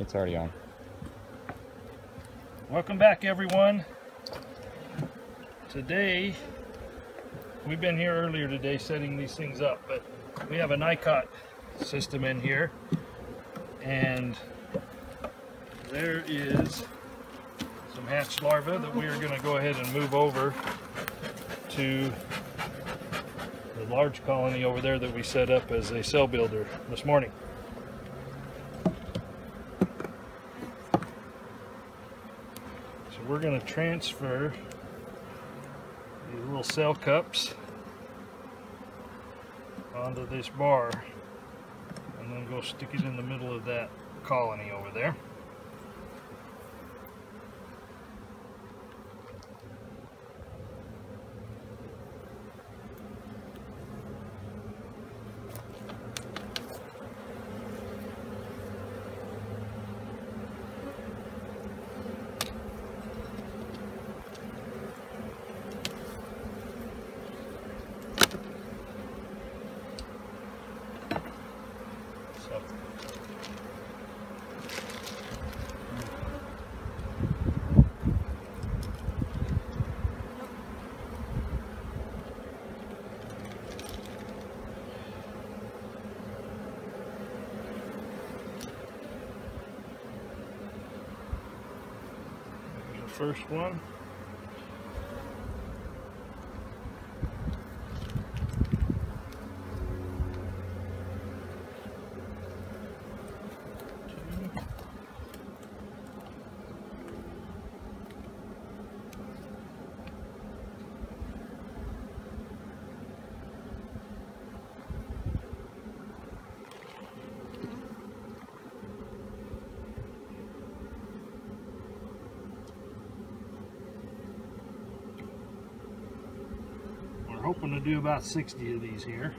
It's already on. Welcome back, everyone. Today, we've been here earlier today setting these things up, but we have a NICOT system in here, and there is some hatch larvae that we are going to go ahead and move over to the large colony over there that we set up as a cell builder this morning. We're going to transfer these little cell cups onto this bar and then go stick it in the middle of that colony over there. So Here's the first one. Hoping to do about 60 of these here.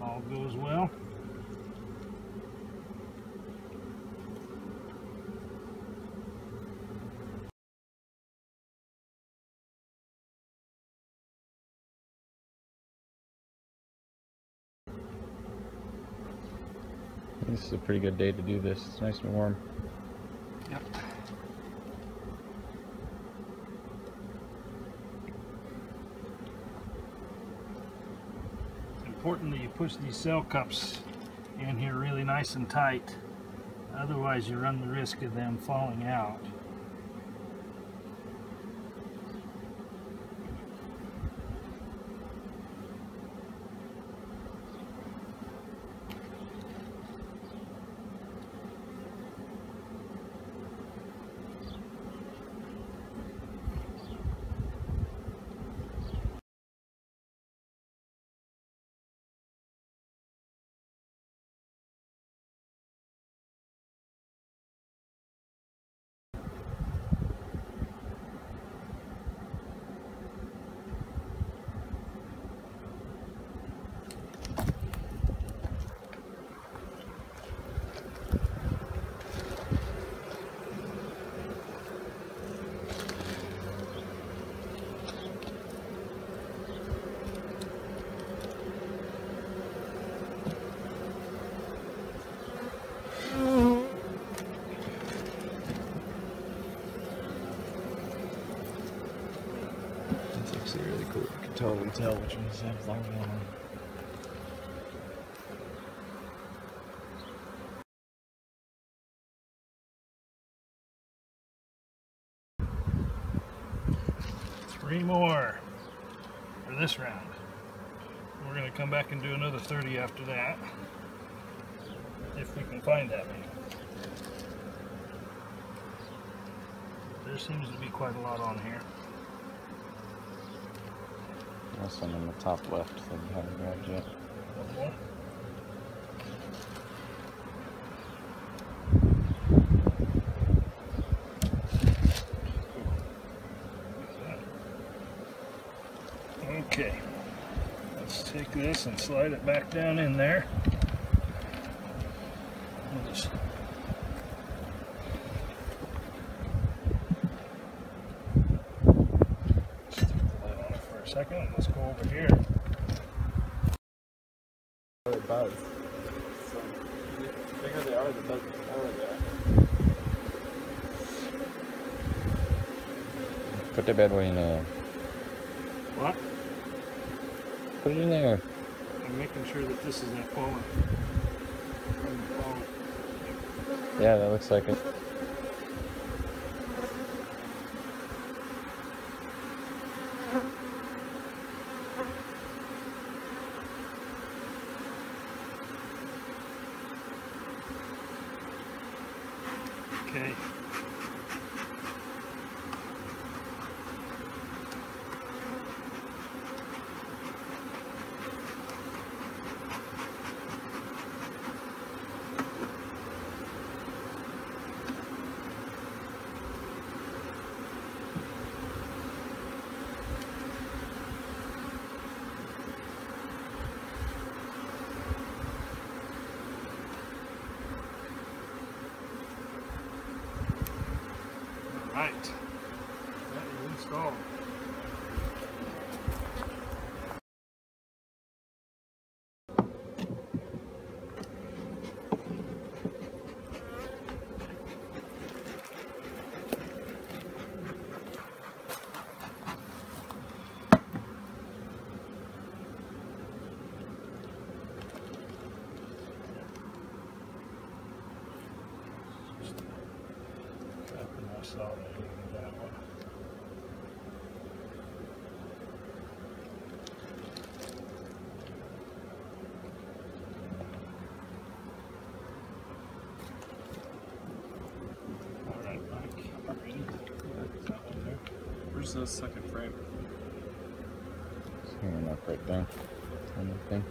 All goes well. This is a pretty good day to do this. It's nice and warm. Yep. Important that you push these cell cups in here really nice and tight. Otherwise you run the risk of them falling out. Totally tell which ones have larvae on them. Three more for this round. We're going to come back and do another 30 after that. If we can find that many. There seems to be quite a lot on here. Some in the top left that you haven't grabbed yet. More. Okay, let's take this and slide it back down in there. second. Let's go over here. They buzz. So, the bigger they are, the buzz the they are. Put the bad boy in there. What? Put it in there. I'm making sure that this is not falling. Yeah, that looks like it. Okay. All right. That is installed. Dropping my solid in that one. All right, Mike, you ready? That one there. The second frame? It's hanging right there. The thing.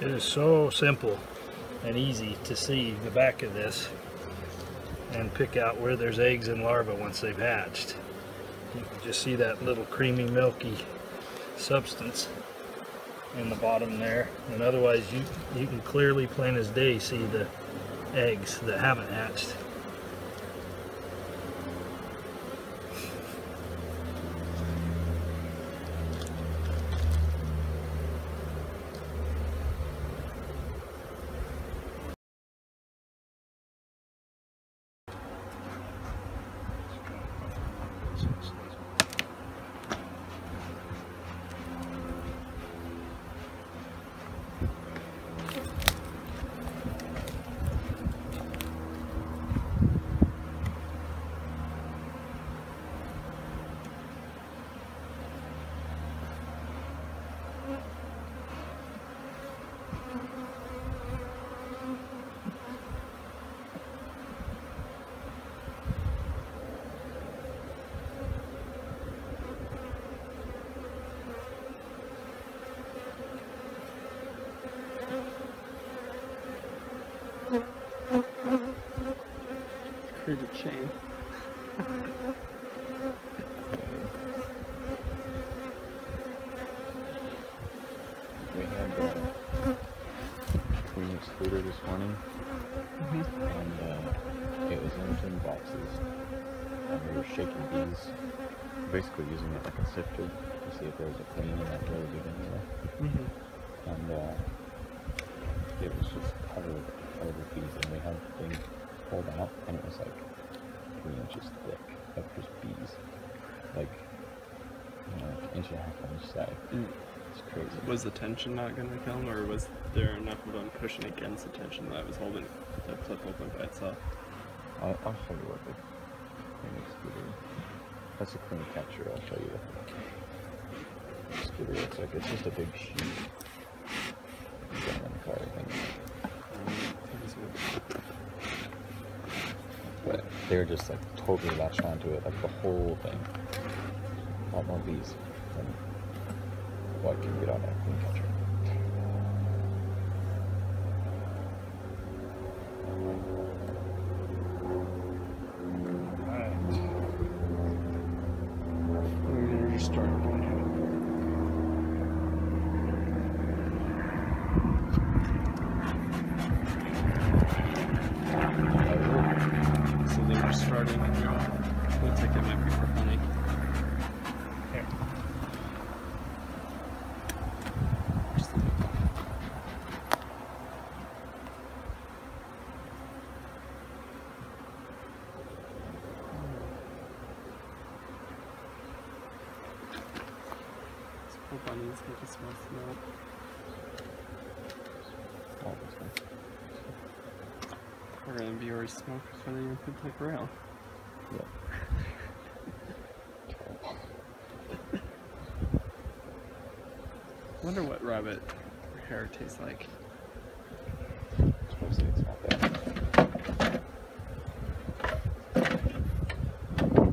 It is so simple and easy to see the back of this and pick out where there's eggs and larvae once they've hatched. You can just see that little creamy milky substance in the bottom there and otherwise you you can clearly plain as day see the eggs that haven't hatched. Created chain. We had the queen excluder this morning, and uh, it was in tin boxes. And we were shaking bees, basically using it like a sifter to see if there was a queen in that really big anywhere. Mm-hmm. And uh, it was just covered, covered with bees, and we had the thing pulled out, and it was like three inches thick of just bees, like you know, like inch and a half on each side. Mm. It's crazy. Was the tension not going to kill him, or was there enough of them pushing against the tension that I was holding the clip open by itself? I'll, I'll show you what the excluder. That's a queen catcher. I'll show you what the excluder looks like. It's just a big sheet. Got it in the car, I think. But they were just like totally latched onto it, like the whole thing. a lot more bees than what can get on a queen catcher. Alright. We're gonna just start going at it. So they were starting. Looks like it might be for honey. Here. Just a little. These poor bunnies, they just want to know. All this one. We're gonna be already smoked before they even put the ground. Yep. Wonder what rabbit hair tastes like. Supposedly it's not bad.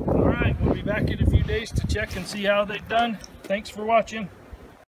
Alright, we'll be back in a few days to check and see how they've done. Thanks for watching.